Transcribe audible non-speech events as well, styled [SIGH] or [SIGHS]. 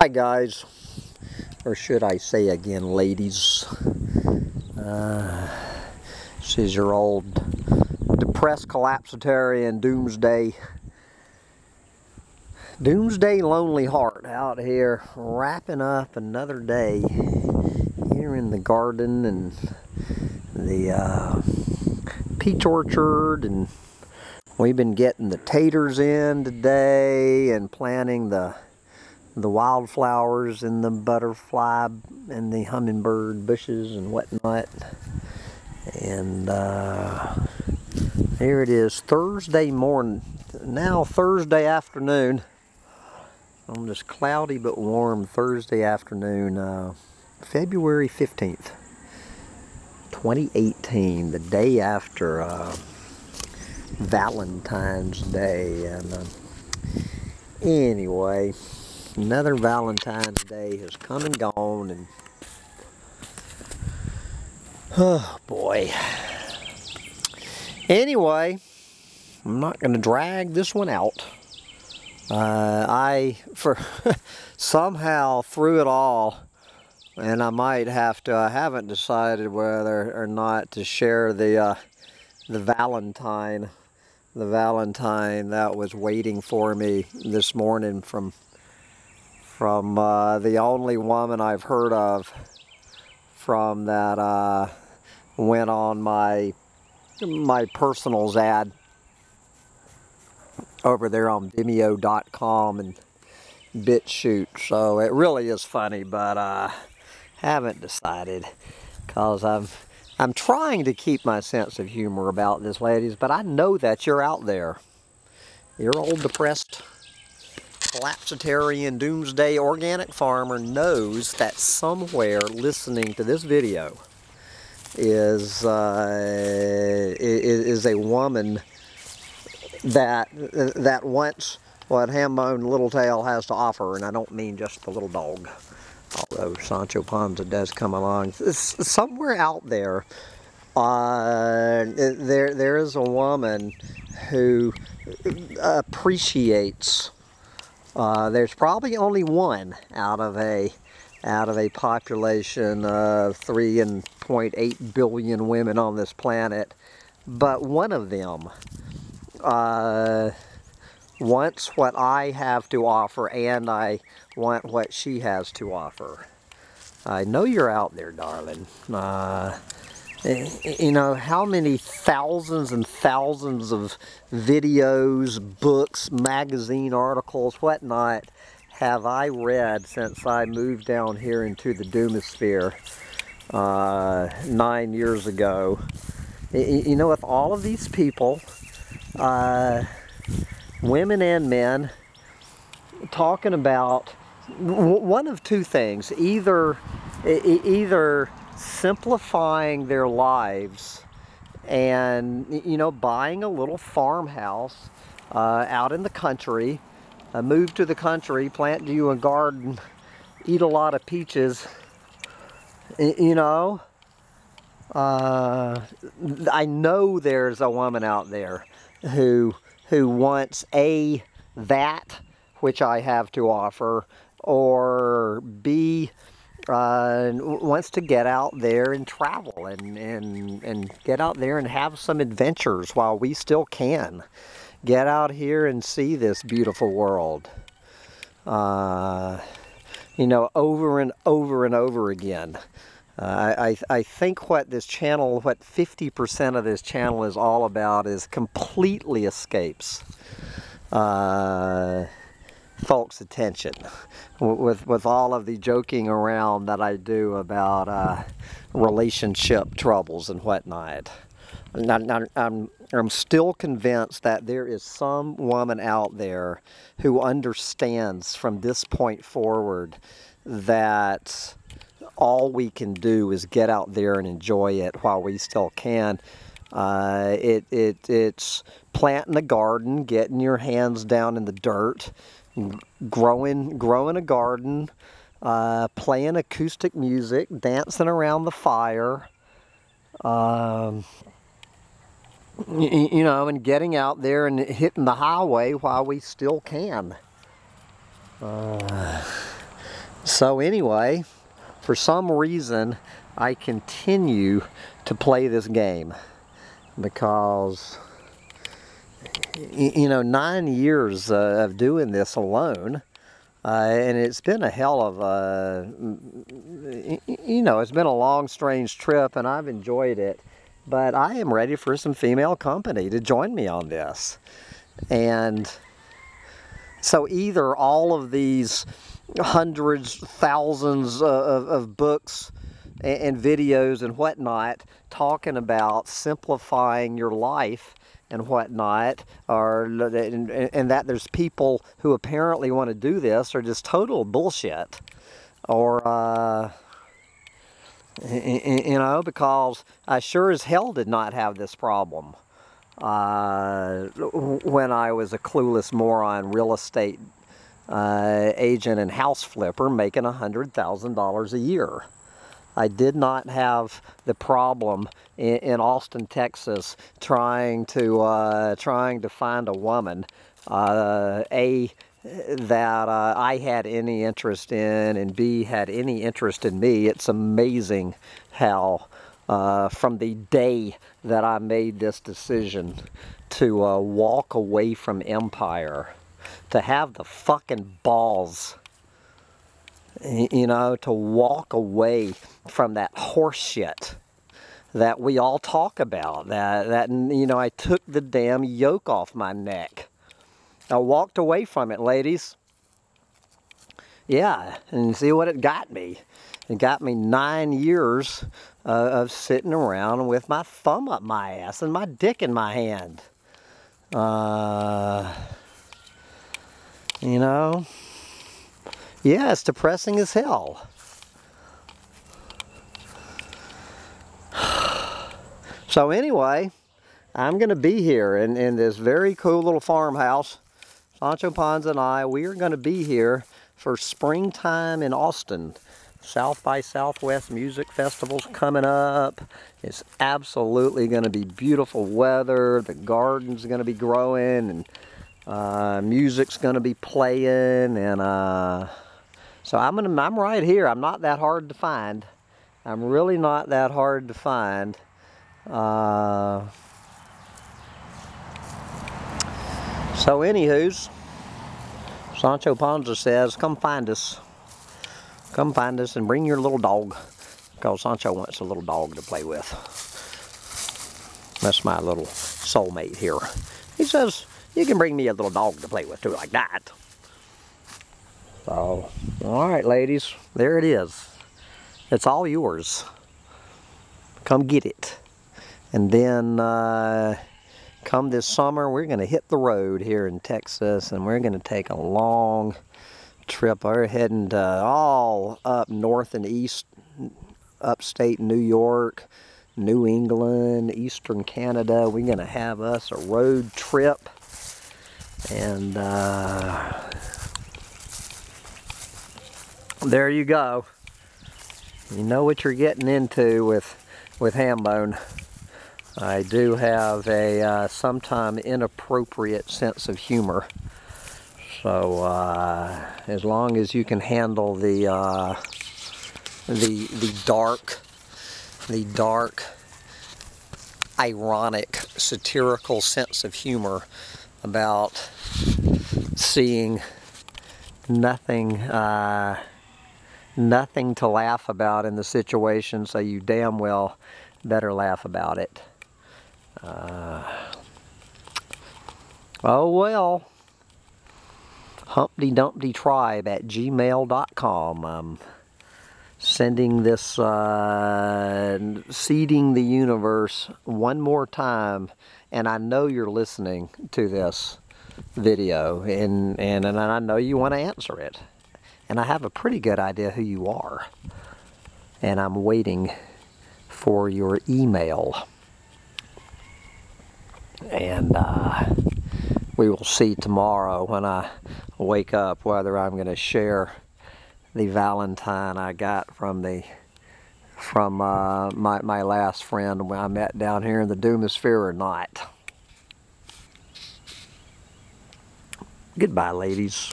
Hi guys, or should I say again ladies. Uh, this is your old depressed collapsitarian doomsday doomsday lonely heart out here wrapping up another day here in the garden and the uh, peach orchard and we've been getting the taters in today and planting the the wildflowers and the butterfly and the hummingbird bushes and whatnot. And uh, here it is, Thursday morning, now Thursday afternoon, on this cloudy but warm Thursday afternoon, uh, February 15th, 2018, the day after uh, Valentine's Day. And uh, anyway, another Valentine's Day has come and gone and oh boy. Anyway, I'm not going to drag this one out. Uh, I, for [LAUGHS] somehow through it all, and I might have to, I haven't decided whether or not to share the, uh, the Valentine, the Valentine that was waiting for me this morning from from uh, the only woman I've heard of from that uh, went on my my personals ad over there on Vimeo.com and BitChute. So it really is funny, but I uh, haven't decided because I'm I'm trying to keep my sense of humor about this, ladies. But I know that you're out there. You're old depressed collapsitarian doomsday organic farmer knows that somewhere listening to this video is uh, is a woman that that wants what Hambone Littletail has to offer, and I don't mean just the little dog, although Sancho Panza does come along. Somewhere out there, uh, there there is a woman who appreciates uh, there's probably only one out of a out of a population of 3.8 billion women on this planet, but one of them uh, wants what I have to offer and I want what she has to offer. I know you're out there, darling. Uh, you know, how many thousands and thousands of videos, books, magazine articles, whatnot have I read since I moved down here into the Doomosphere uh, nine years ago. You know, with all of these people, uh, women and men, talking about one of two things. Either, either simplifying their lives and you know buying a little farmhouse uh, out in the country uh, move to the country plant you a garden eat a lot of peaches you know? Uh, I know there's a woman out there who who wants a that which I have to offer or B uh, wants to get out there and travel and, and, and get out there and have some adventures while we still can. Get out here and see this beautiful world. Uh, you know, over and over and over again. Uh, I, I think what this channel, what 50% of this channel is all about is completely escapes. Uh, folks' attention [LAUGHS] with with all of the joking around that I do about uh, relationship troubles and whatnot. I'm, I'm, I'm still convinced that there is some woman out there who understands from this point forward that all we can do is get out there and enjoy it while we still can. Uh, it, it, it's planting a garden, getting your hands down in the dirt, growing, growing a garden, uh, playing acoustic music, dancing around the fire, um, you, know, and getting out there and hitting the highway while we still can. Uh, So anyway, for some reason, I continue to play this game because you know nine years uh, of doing this alone uh, and it's been a hell of a you know it's been a long strange trip and I've enjoyed it but I am ready for some female company to join me on this. And so either all of these hundreds thousands of, of books and, videos and whatnot talking about simplifying your life and whatnot, or and, and, that there's people who apparently want to do this are just total bullshit, or uh, you know, because I sure as hell did not have this problem uh, when I was a clueless moron real estate uh, agent and house flipper making a hundred thousand dollars a year. I did not have the problem in, in Austin, Texas, trying to uh, trying to find a woman, uh, a that uh, I had any interest in, and B had any interest in me. It's amazing how uh, from the day that I made this decision to uh, walk away from Empire, to have the fucking balls you know, to walk away from that horseshit that we all talk about. That, that, you know, I took the damn yoke off my neck. I walked away from it, ladies. Yeah, and see what it got me. It got me nine years uh, of sitting around with my thumb up my ass and my dick in my hand. Uh, you know, yeah, it's depressing as hell. [SIGHS] So anyway, I'm going to be here in, in this very cool little farmhouse. Sancho Panza and I, we are going to be here for springtime in Austin. South by Southwest Music Festival's coming up. It's absolutely going to be beautiful weather. The garden's going to be growing and uh, music's going to be playing and uh, so I'm gonna, I'm right here. I'm not that hard to find. I'm really not that hard to find. Uh, so anywho's, Sancho Panza says, come find us. Come find us and bring your little dog. Because Sancho wants a little dog to play with. That's my little soulmate here. He says, you can bring me a little dog to play with too, like that. So, all right, ladies, there it is. It's all yours. Come get it. And then uh, come this summer, we're going to hit the road here in Texas and we're going to take a long trip. We're heading to all up north and east, upstate New York, New England, eastern Canada. We're going to have us a road trip. And uh, there you go. You know what you're getting into with with Hambone. I do have a uh, sometime inappropriate sense of humor. So uh, as long as you can handle the uh, the the dark, the dark, ironic, satirical sense of humor about seeing nothing uh, nothing to laugh about in the situation, so you damn well better laugh about it. Uh, oh well. Humpty Dumpty Tribe at gmail.com. I'm sending this, uh, seeding the universe one more time, and I know you're listening to this video, and, and, and I know you want to answer it and I have a pretty good idea who you are. And I'm waiting for your email. And uh, we will see tomorrow when I wake up whether I'm going to share the Valentine I got from the from uh, my, my last friend when I met down here in the Doomosphere or not. Goodbye, ladies.